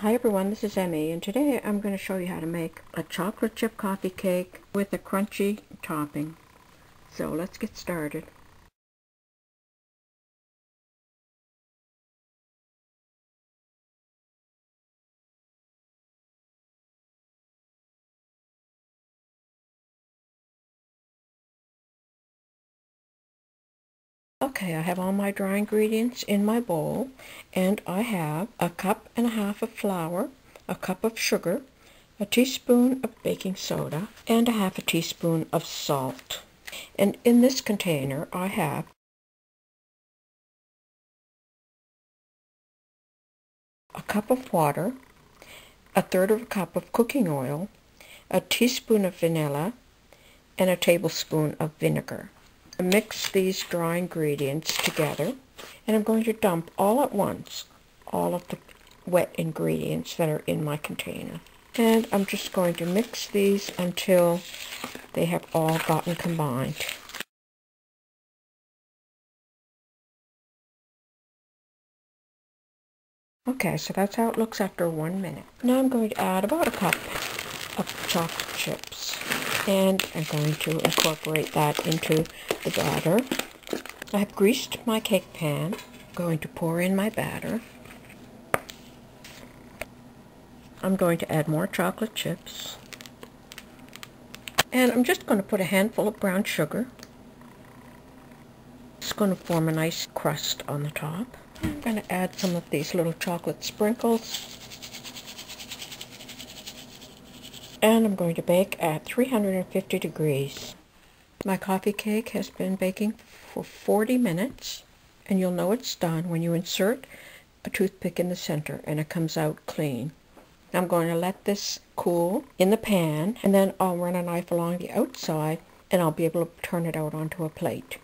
Hi everyone, this is Emi and today I'm going to show you how to make a chocolate chip coffee cake with a crunchy topping. So let's get started. Okay, I have all my dry ingredients in my bowl and I have a cup and a half of flour, a cup of sugar, a teaspoon of baking soda, and a half a teaspoon of salt. And in this container I have a cup of water, a third of a cup of cooking oil, a teaspoon of vanilla, and a tablespoon of vinegar mix these dry ingredients together and I'm going to dump all at once all of the wet ingredients that are in my container. And I'm just going to mix these until they have all gotten combined. Okay, so that's how it looks after one minute. Now I'm going to add about a cup of chocolate chips and I'm going to incorporate that into the batter. I've greased my cake pan. I'm going to pour in my batter. I'm going to add more chocolate chips. And I'm just going to put a handful of brown sugar. It's going to form a nice crust on the top. I'm going to add some of these little chocolate sprinkles. And I'm going to bake at 350 degrees. My coffee cake has been baking for 40 minutes and you'll know it's done when you insert a toothpick in the center and it comes out clean. I'm going to let this cool in the pan and then I'll run a knife along the outside and I'll be able to turn it out onto a plate.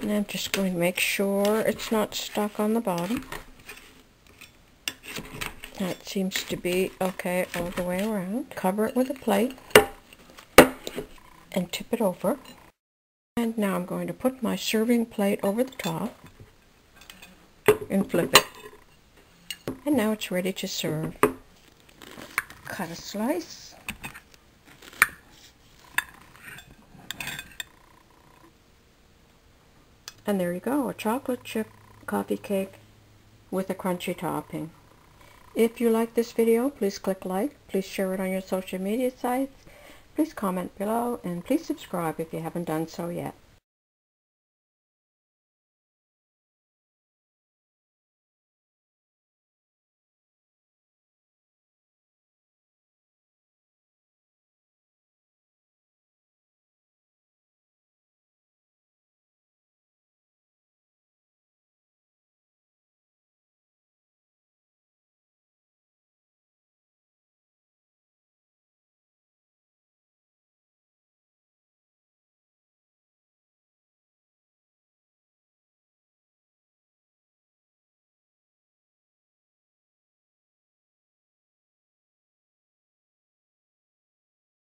And I'm just going to make sure it's not stuck on the bottom. That seems to be okay all the way around. Cover it with a plate and tip it over. And now I'm going to put my serving plate over the top and flip it. And now it's ready to serve. Cut a slice. And there you go, a chocolate chip coffee cake with a crunchy topping. If you like this video, please click like, please share it on your social media sites, please comment below, and please subscribe if you haven't done so yet.